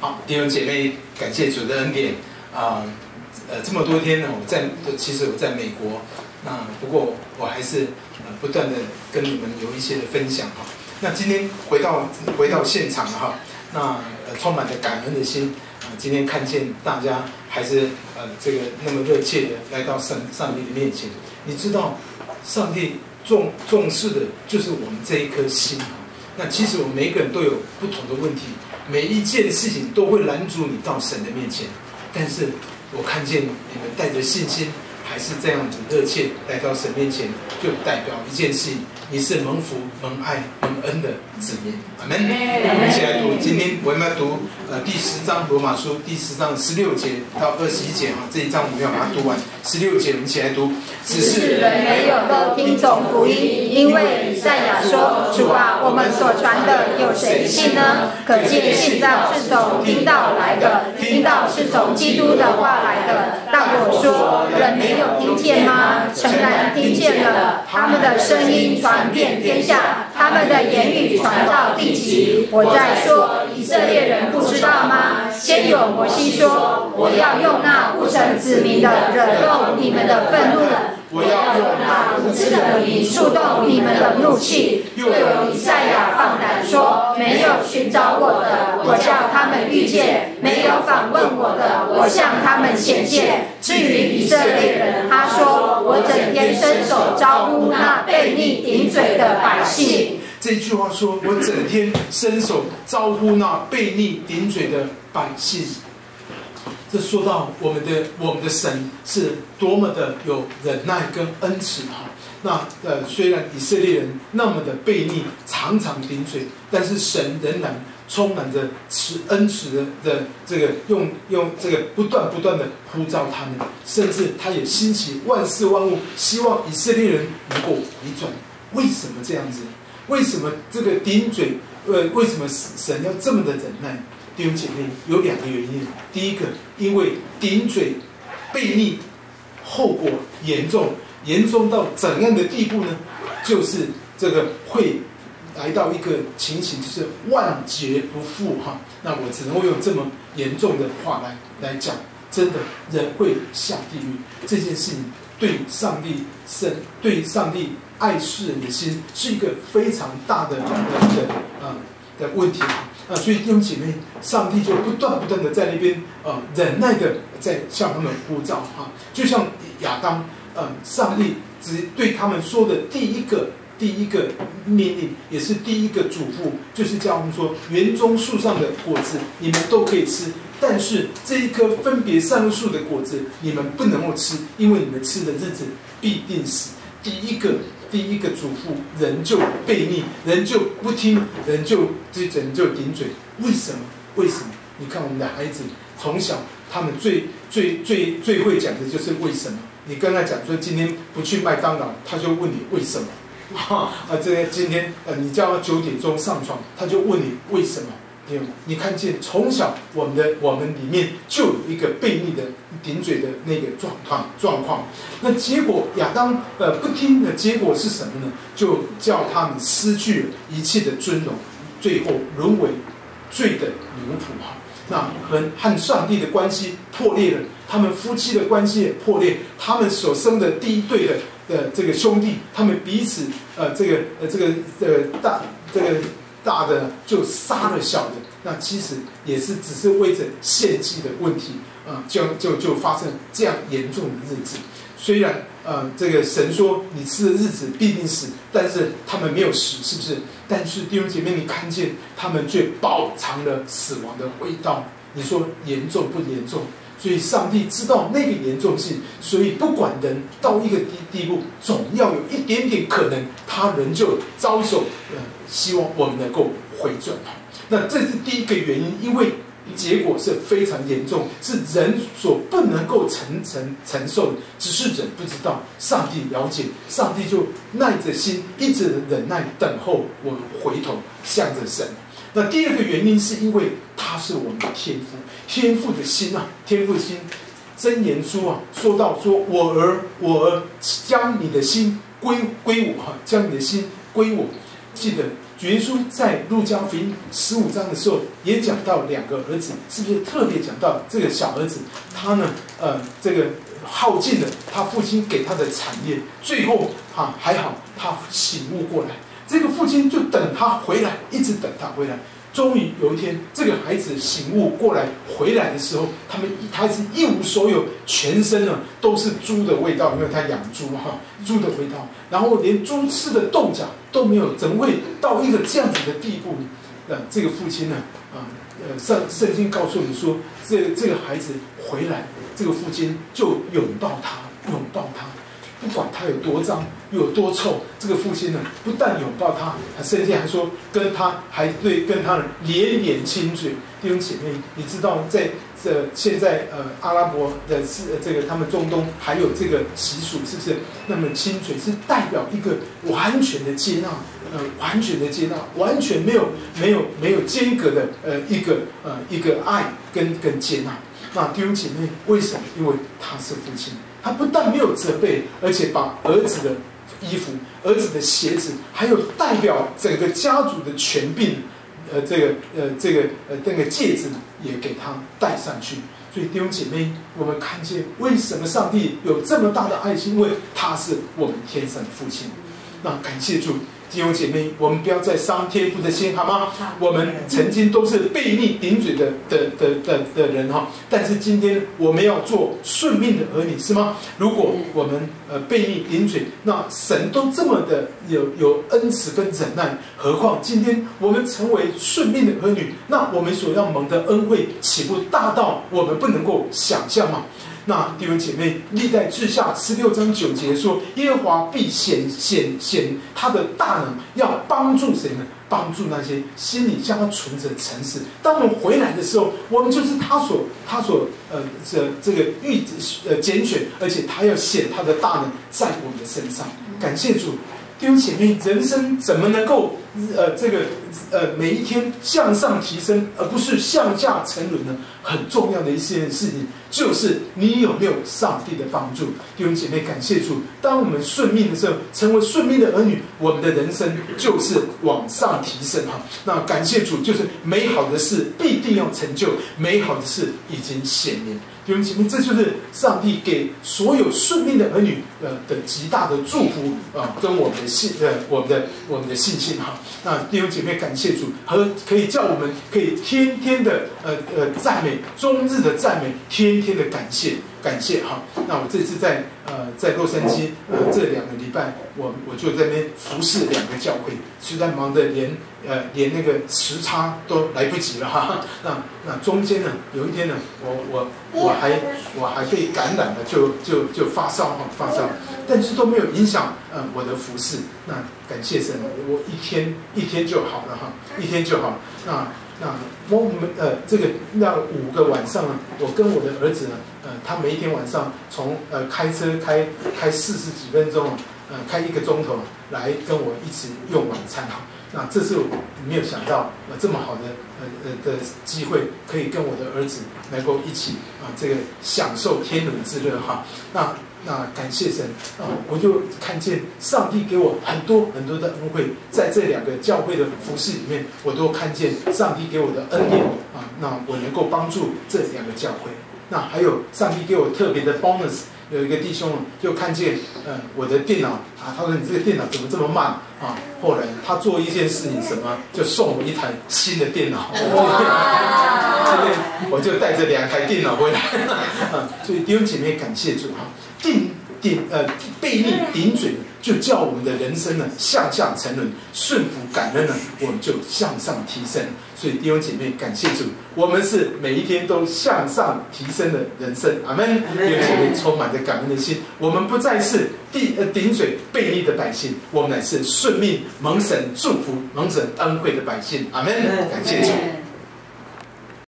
好，弟兄姐妹，感谢主的恩典啊！呃，这么多天呢，我在其实我在美国，那不过我还是不断的跟你们有一些的分享哈。那今天回到回到现场了哈，那呃充满着感恩的心啊，今天看见大家还是呃这个那么热切的来到上上帝的面前，你知道，上帝重重视的就是我们这一颗心。那其实我们每个人都有不同的问题。每一件事情都会拦阻你到神的面前，但是我看见你们带着信心，还是这样子热切来到神面前，就代表一件事情。你是蒙福、蒙爱、蒙恩的子民，阿门。我们一起来读，今天我们要读呃第十章罗马书第十章十六节到二十一节哈，这一章我们要把它读完。十六节我们一起来读，只是人没有都听从福音，因为赛亚说：“主啊，我们所传的有谁信呢？”可见信道是从听到来的，听到是从基督的话来的。但我说，人没没有听见吗？诚然听见了，他们的声音传。遍天下，他们的言语传到地极。我在说，以色列人不知道吗？先有摩西说：“我要用那不成子民的惹动你们的愤怒，我要用那无知的灵触动你们的怒气。”又有以赛亚放胆说：“没有寻找我的，我叫他们遇见；没有访问我的，我向他们显现。”至于以色列人，他说：“我整天伸手招呼那悖逆顶嘴的百姓。”这句话说：“我整天伸手招呼那悖逆顶嘴的百姓。”这说到我们的我们的神是多么的有忍耐跟恩慈哈。那呃，虽然以色列人那么的悖逆，常常顶嘴，但是神仍然充满着慈恩慈的的这个用用这个不断不断的呼召他们，甚至他也兴起万事万物，希望以色列人能够回转。为什么这样子？为什么这个顶嘴？呃，为什么神要这么的忍耐？弟兄姐妹，有两个原因。第一个，因为顶嘴悖逆，后果严重，严重到怎样的地步呢？就是这个会来到一个情形，就是万劫不复哈。那我只能够用这么严重的话来来讲，真的人会下地狱。这件事情对上帝是对上帝。爱世人的心是一个非常大的的的啊的问题啊，所以弟兄姐妹，上帝就不断不断的在那边啊忍耐的在向他们呼召啊，就像亚当，嗯，上帝只对他们说的第一个第一个命令，也是第一个嘱咐，就是叫我们说，园中树上的果子你们都可以吃，但是这一棵分别善树的果子你们不能够吃，因为你们吃的日子必定死。第一个。第一个嘱咐，人就悖逆，人就不听，人就这人就顶嘴。为什么？为什么？你看我们的孩子，从小他们最最最最会讲的就是为什么。你跟他讲说今天不去麦当劳，他就问你为什么。啊，这今天呃，你叫他九点钟上床，他就问你为什么。你看见从小我们的我们里面就有一个悖逆的顶嘴的那个状况状况，那结果亚当呃不听的结果是什么呢？就叫他们失去了一切的尊荣，最后沦为罪的奴仆哈。那和和上帝的关系破裂了，他们夫妻的关系也破裂，他们所生的第一对的的这个兄弟，他们彼此呃这个呃这个呃大这个。大的就杀了小的，那其实也是只是为着献祭的问题啊，就就就发生这样严重的日子。虽然呃，这个神说你吃的日子必定死，但是他们没有死，是不是？但是弟兄姐妹，你看见他们却饱尝了死亡的味道，你说严重不严重？所以上帝知道那个严重性，所以不管人到一个地地步，总要有一点点可能，他仍旧遭受。呃，希望我们能够回转。那这是第一个原因，因为结果是非常严重，是人所不能够承承承受的。只是人不知道，上帝了解，上帝就耐着心，一直忍耐等候我们回头向着神。那第二个原因是因为他是我们的天父，天父的心啊，天父的心，真言书啊，说到说我儿，我儿，将你的心归归我哈，将你的心归我。记得主耶稣在路加福音十五章的时候也讲到两个儿子，是不是特别讲到这个小儿子他呢？呃，这个耗尽了他父亲给他的产业，最后哈还好他醒悟过来，这个父亲就等他回来，一直等他回来。终于有一天，这个孩子醒悟过来回来的时候，他们一孩子一无所有，全身呢都是猪的味道，因为他养猪哈，猪的味道，然后连猪吃的豆角都没有，怎么会到一个这样子的地步？呃，这个父亲呢，啊，呃，圣圣经告诉你说，这这个孩子回来，这个父亲就拥抱他，拥抱他。不管他有多脏，又有多臭，这个父亲呢，不但拥抱他，他甚至还说跟他还对跟他连连亲嘴。弟兄姐妹，你知道在这现在呃阿拉伯的是这个他们中东还有这个习俗，是不是？那么亲嘴是代表一个完全的接纳，呃，完全的接纳，完全没有没有没有间隔的呃一个呃一个爱跟跟接纳。那弟兄姐妹，为什么？因为他是父亲。他不但没有责备，而且把儿子的衣服、儿子的鞋子，还有代表整个家族的权柄，呃，这个呃，这个呃，那个戒指也给他戴上去。所以弟兄姐妹，我们看见为什么上帝有这么大的爱心？因为他是我们天上的父亲。那感谢主。弟兄姐妹，我们不要再伤天父的心，好吗？我们曾经都是背逆顶嘴的的的的的人哈，但是今天我们要做顺命的儿女，是吗？如果我们呃背逆顶嘴，那神都这么的有有恩慈跟忍耐，何况今天我们成为顺命的儿女，那我们所要蒙的恩惠，岂不大到我们不能够想象吗？那弟兄姐妹，历代志下十六章九节说：“耶和华必显显显他的大能，要帮助谁呢？帮助那些心里向他存着诚实。当我们回来的时候，我们就是他所他所呃这这个预呃拣选，而且他要显他的大能在我们的身上。感谢主。”弟兄姐妹，人生怎么能够呃这个呃每一天向上提升，而不是向下沉沦呢？很重要的一件事情就是你有没有上帝的帮助。弟兄姐妹，感谢主，当我们顺命的时候，成为顺命的儿女，我们的人生就是往上提升哈。那感谢主，就是美好的事必定要成就，美好的事已经显明。弟兄姐妹，这就是上帝给所有顺命的儿女呃的极大的祝福啊，跟我们的信呃我们的我们的信心哈。那弟兄姐妹，感谢主和可以叫我们可以天天的呃呃赞美，终日的赞美，天天的感谢。感谢哈，那我这次在呃在洛杉矶呃这两个礼拜，我我就在那边服侍两个教会，实在忙得连呃连那个时差都来不及了哈。那那中间呢，有一天呢，我我我还我还被感染了，就就就发烧哈发烧，但是都没有影响呃我的服侍。那感谢神，我一天一天就好了哈，一天就好。那那我们呃这个那五个晚上呢，我跟我的儿子呢。呃，他每一天晚上从呃开车开开四十几分钟，呃，开一个钟头来跟我一起用晚餐哈。那这是我没有想到呃这么好的呃呃的机会，可以跟我的儿子能够一起啊这个享受天伦之乐哈。那那感谢神啊，我就看见上帝给我很多很多的恩惠，在这两个教会的服饰里面，我都看见上帝给我的恩典啊。那我能够帮助这两个教会。那还有上帝给我特别的 bonus，有一个弟兄就看见，嗯，我的电脑啊，他说你这个电脑怎么这么慢啊？后来他做一件事情，什么就送我一台新的电脑，今天我就带着两台电脑回来，啊，所以弟兄姐妹感谢主哈，顶顶呃背逆顶嘴就叫我们的人生呢向下沉沦，顺服感恩呢，我们就向上提升。所以弟兄姐妹，感谢主，我们是每一天都向上提升的人生。阿门。弟兄姐妹，充满着感恩的心，我们不再是地呃顶嘴背逆的百姓，我们乃是顺命蒙神祝福、蒙神恩惠的百姓。阿门。感谢主。